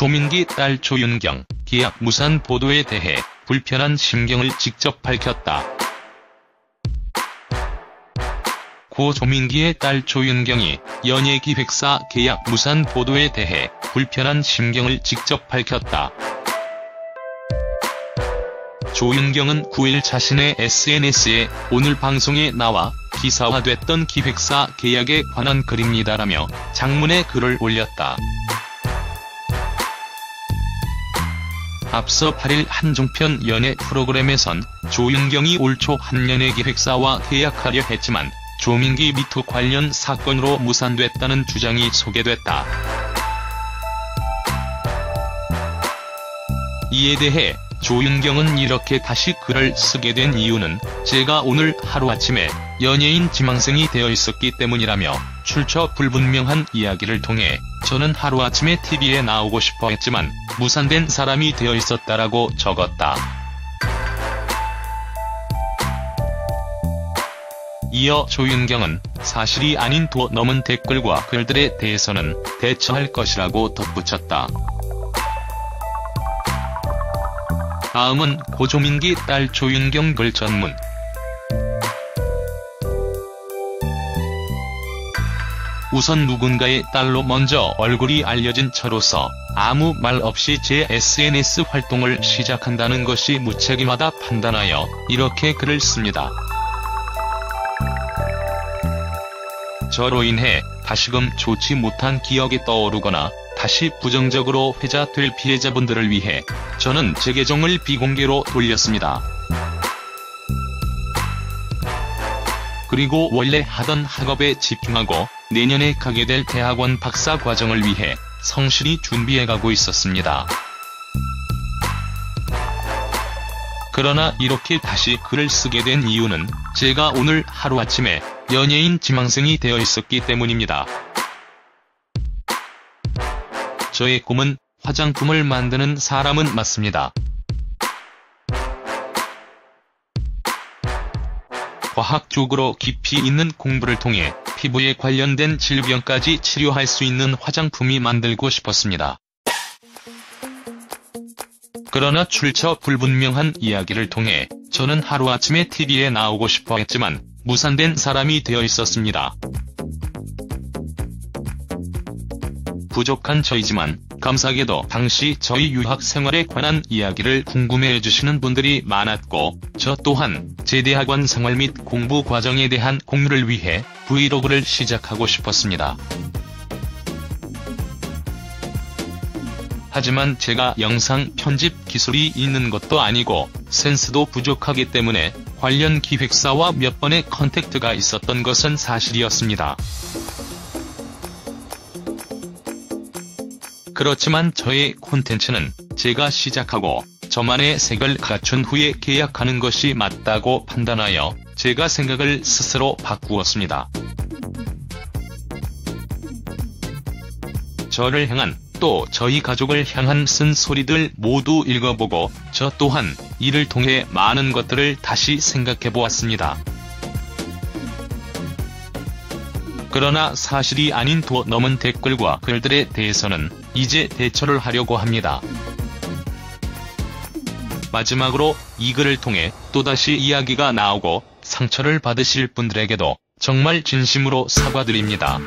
조민기 딸 조윤경 계약 무산 보도에 대해 불편한 심경을 직접 밝혔다. 고 조민기의 딸 조윤경이 연예기획사 계약 무산 보도에 대해 불편한 심경을 직접 밝혔다. 조윤경은 9일 자신의 SNS에 오늘 방송에 나와 기사화됐던 기획사 계약에 관한 글입니다라며 장문의 글을 올렸다. 앞서 8일 한종편 연예 프로그램에선 조윤경이 올 초 한 연예기획사와 계약하려 했지만 조민기 미투 관련 사건으로 무산됐다는 주장이 소개됐다. 이에 대해 조윤경은 이렇게 다시 글을 쓰게 된 이유는 제가 오늘 하루아침에 연예인 지망생이 되어 있었기 때문이라며 출처 불분명한 이야기를 통해 저는 하루아침에 TV에 나오고 싶어 했지만 무산된 사람이 되어 있었다라고 적었다. 이어 조윤경은 사실이 아닌 도 넘은 댓글과 글들에 대해서는 대처할 것이라고 덧붙였다. 다음은 고조민기 딸 조윤경 글 전문. 우선 누군가의 딸로 먼저 얼굴이 알려진 저로서 아무 말 없이 제 SNS 활동을 시작한다는 것이 무책임하다 판단하여 이렇게 글을 씁니다. 저로 인해 다시금 좋지 못한 기억이 떠오르거나 다시 부정적으로 회자될 피해자분들을 위해 저는 제 계정을 비공개로 돌렸습니다. 그리고 원래 하던 학업에 집중하고 내년에 가게 될 대학원 박사 과정을 위해 성실히 준비해가고 있었습니다. 그러나 이렇게 다시 글을 쓰게 된 이유는 제가 오늘 하루아침에 연예인 지망생이 되어 있었기 때문입니다. 저의 꿈은 화장품을 만드는 사람은 맞습니다. 과학적으로 깊이 있는 공부를 통해 피부에 관련된 질병까지 치료할 수 있는 화장품이 만들고 싶었습니다. 그러나 출처 불분명한 이야기를 통해 저는 하루아침에 TV에 나오고 싶어 했지만 무산된 사람이 되어 있었습니다. 부족한 저이지만 감사하게도 당시 저희 유학 생활에 관한 이야기를 궁금해해 주시는 분들이 많았고 저 또한 제 대학원 생활 및 공부 과정에 대한 공유를 위해 브이로그를 시작하고 싶었습니다. 하지만 제가 영상 편집 기술이 있는 것도 아니고 센스도 부족하기 때문에 관련 기획사와 몇 번의 contact가 있었던 것은 사실이었습니다. 그렇지만 저의 콘텐츠는 제가 시작하고 저만의 색을 갖춘 후에 계약하는 것이 맞다고 판단하여 제가 생각을 스스로 바꾸었습니다. 저를 향한 또 저희 가족을 향한 쓴 소리들 모두 읽어보고 저 또한 이를 통해 많은 것들을 다시 생각해보았습니다. 그러나 사실이 아닌 도 넘은 댓글과 글들에 대해서는 이제 대처를 하려고 합니다. 마지막으로 이 글을 통해 또다시 이야기가 나오고 상처를 받으실 분들에게도 정말 진심으로 사과드립니다.